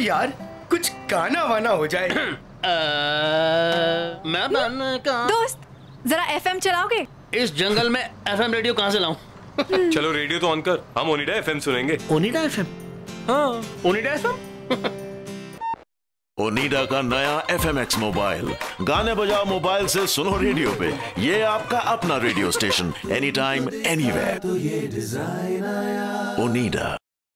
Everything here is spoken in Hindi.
यार कुछ गाना वाना हो जाए। आ, मैं बन का दोस्त जरा एफएम चलाओगे? इस जंगल में एफएम रेडियो कहाँ से लाऊं? हम्म। चलो रेडियो तो ऑन कर। हम ओनिडा एफएम सुनेंगे। ओनिडा एफएम हाँ ओनिडा एफएम ओनिडा का नया एफ़ एम एक्स मोबाइल गाने बजाओ मोबाइल से सुनो रेडियो पे। ये आपका अपना radio station any time any Onida